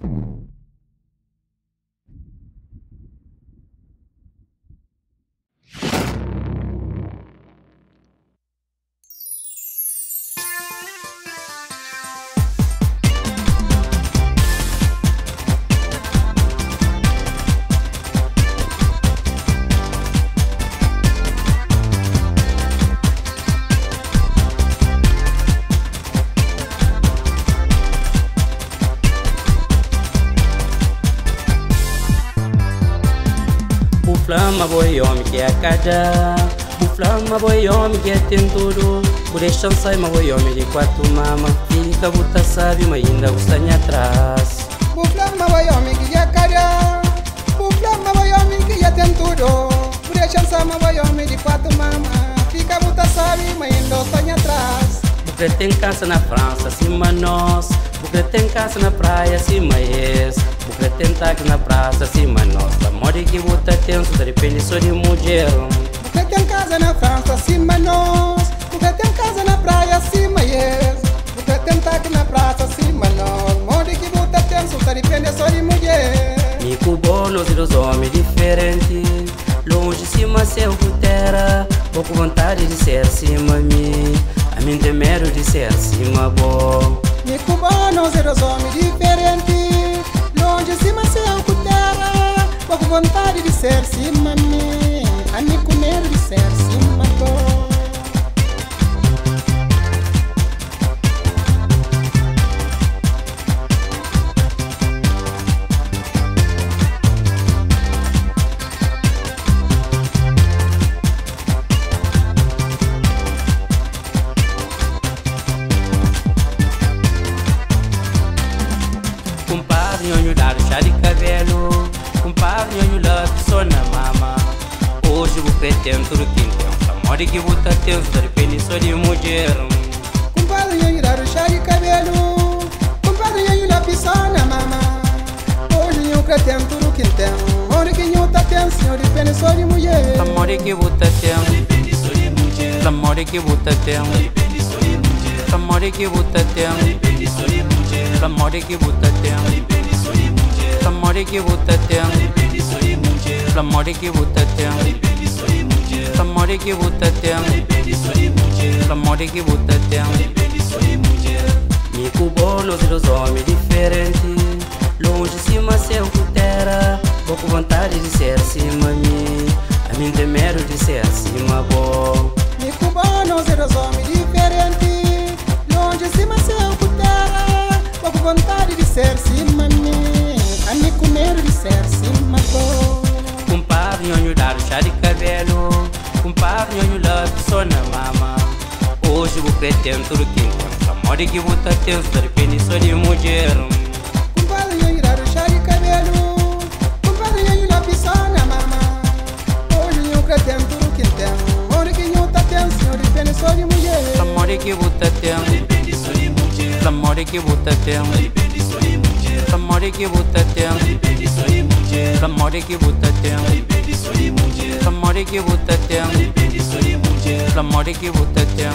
you Flama boy homem que é cada flama boy homem que é Por este sai ma boy homem de quatro mama Fica buta sabe mas ainda gostanha atrás. O flama boy homem que é cada O flama boy homem que é Por este sai ma homem de quatro mama Fica buta sabe mas ainda gostanha atrás. Bucre tem casa na França, cima nós. Bucre tem casa na praia, cima és Taque na praça, cima nós Amor que buta tenso, depende só de mulher Bucre tem casa na França, cima nós. Bucre tem casa na praia, cima és Bucre tem taque na praça, cima nós. Amor que buta tenso, depende só de mulher Mico bônus e dos homens diferentes Longe, cima, céu, terra. Pouco vontade de ser cima, mim A mim tem medo de ser cima, bom Me cubanos e dos homens diferentes ser si mame ani kuner ser dá só na mama Hoje o pé tem tudo que tem Amor que bota tem os torpedos só de mulher Compadre, eu irá ruxar de cabelo Compadre, eu irá pisar na mama Hoje eu crê tem tudo que tem Amor que eu tá tem só de pene só de mulher Amor que bota tem Amor que bota tem Samore que bota tem Samore que bota tem Samore que bota tem Samori ki wutatya Samori ki wutatya Samori ki wutatya Me nos dos homens diferentes Longe cima seu cutera, Pouco vontade de ser acima mim. A mim temero de ser acima bom. Me cubano dos homens diferentes Longe cima seu cutera, Pouco vontade de ser acima cred pentru timp Să moare ghivutăte, să repeni să ne Somebody give it to them. Somebody give it to them. Somebody give it to them. Somebody give it to them. Somebody give it to them.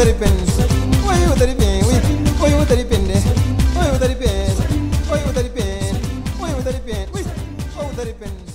dari pens oye o dari pen oye o dari pen oye o dari pen oye o dari pen oye o dari pen oye o dari pen